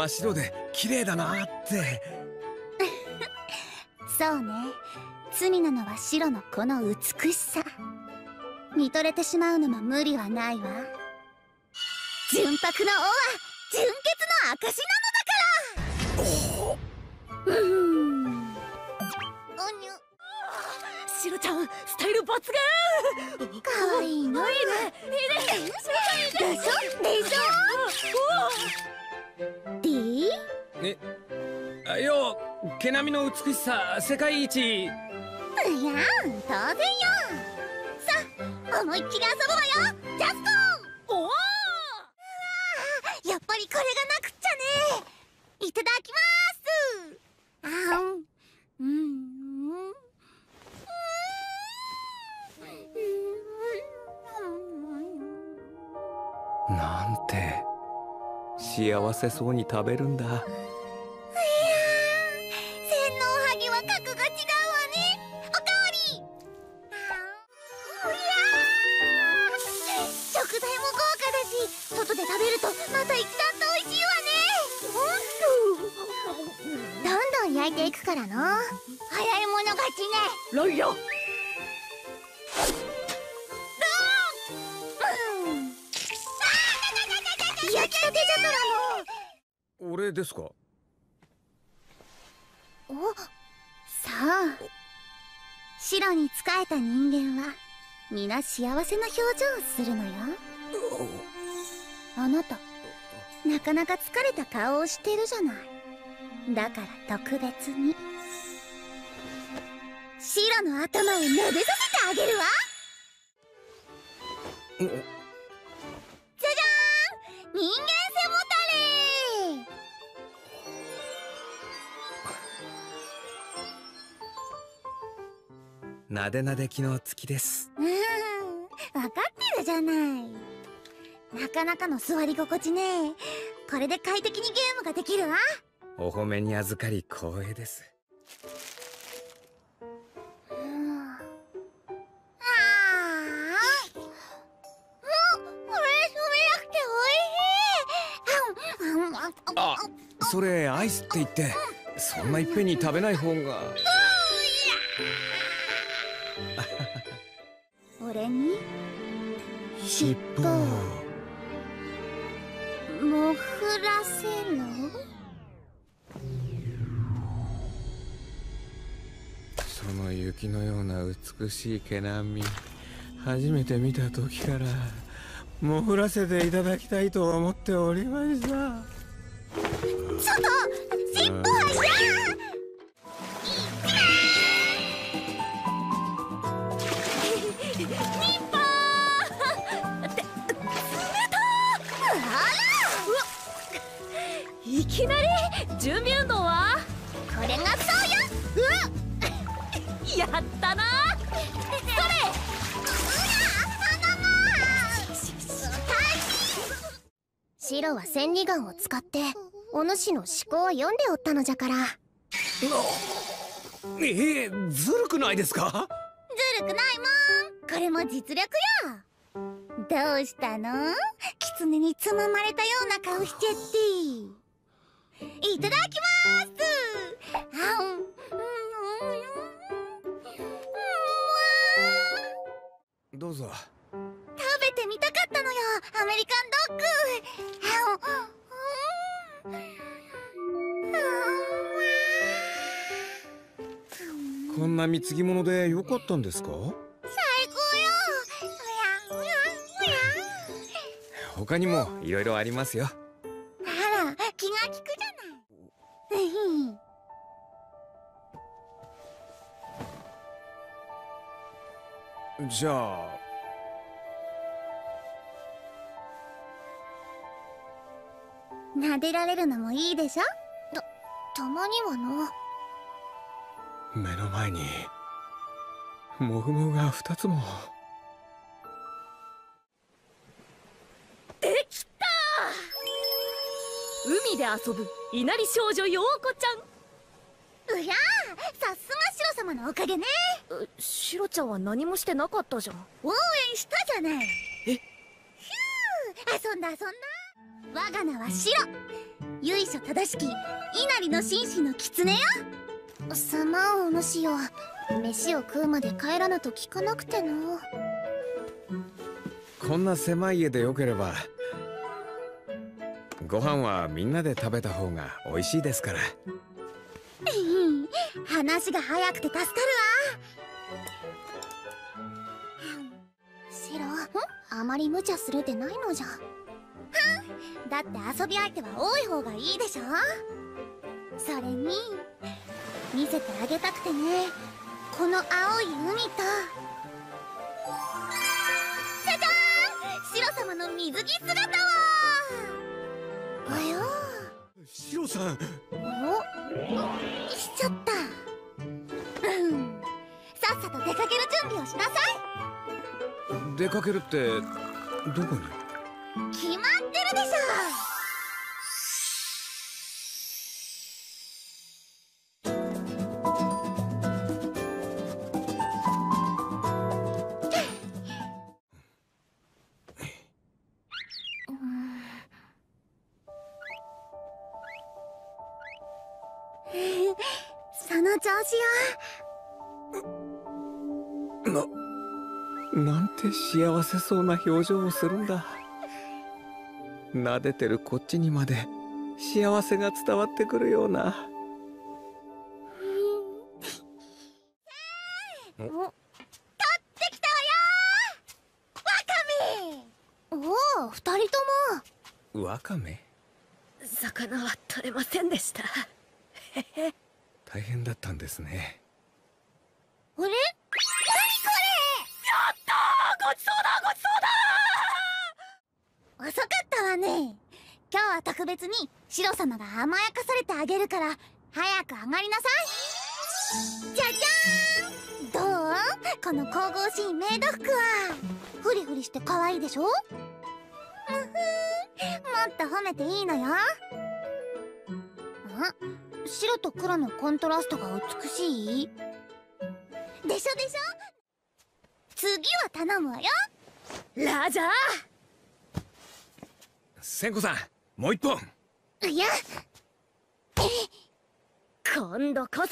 真っ白で綺麗だなって。そうね。罪なのは白のこの美しさ。見とれてしまうのも無理はないわ。純白の王は純潔の証なのだから。うん。おにゅシロちゃんスタイル抜群。かわいいのいいね。いいね。でしょ？でしょ？ねあよ毛並みの美しさ世界一。いや当然よ。さあ思いっきり遊ぶわよ。ジャスコおおやっぱりこれがなくっちゃね。いただきます。あん。うん。なん。て幸せそうに食べるんだ。いやー洗脳はぎは格が違うわね。おかわり。いや食材も豪華だし外で食べるとまた一段と美味しいわね。どんどん焼いていくからの。早い者勝ちね。ロイよ焼きたてじゃからの。俺ですか？おさあ。白に仕えた人間は皆幸せな表情をするのよ。あなた。なかなか疲れた顔をしてるじゃない。だから特別に。白の頭を撫でさせてあげるわ。なでなできの月です。うーん分かってるじゃない。なかなかの座り心地ね。これで快適にゲームができるわ。お褒めに預かり光栄です。あそれアイスって言ってそんないっぺんに食べない方が俺に？尻尾もふらせろその雪のような美しい毛並み初めて見た時からもふらせていただきたいと思っておりました。ちょっと尻尾は嫌やったな。白は千里眼を使ってお主の思考を読んでおったのじゃから。ええずるくないですか？ずるくないもん。これも実力よ。どうしたの？狐につままれたような顔しちゃって。いただきます。あんどうぞ。食べてみたかったのよアメリカンドッグ。こんな貢ぎ物でよかったんですか？最高よ。他にもいろいろありますよ。あら気が利くじゃないじゃあ。撫でられるのもいいでしょ？たたまにはの。目の前にモフモフが2つも。できた海で遊ぶ稲荷少女陽子ちゃんうやさすがシロ様のおかげね。シロちゃんは何もしてなかったじゃん。応援したじゃない。え？ひゅー遊んだ遊んだ。我が名はシロ。由緒正しき稲荷の紳士の狐よ。すまんお主よ。飯を食うまで帰らぬと聞かなくてのこんな狭い家でよければご飯はみんなで食べた方が美味しいですから話が早くて助かるわ。シロあまり無茶するでないのじゃ。だって遊び相手は多い方がいいでしょ。それに見せてあげたくてね。この青い海と。じゃじゃーん！シロ様の水着姿を！およシロさん。おしちゃった。うん。さっさと出かける準備をしなさ出かけるってどこに？調子よななんて幸せそうな表情をするんだ。撫でてるこっちにまで幸せが伝わってくるような。お。取ってきたわよわかめおお二人とも。ワカメ？魚は取れませんでした大変だったんですね。あれ？何これ？やったごちそうだごちそうだ遅かったわね。今日は特別にシロ様が甘やかされてあげるから早く上がりなさい。じゃじゃーん！どう？この神々しいメイド服は。フリフリして可愛いでしょ？むふーもっと褒めていいのよ。白と黒のコントラストが美しいでしょでしょ次は頼むわよラジャ千子さんもう一本。いや。ー今度こそ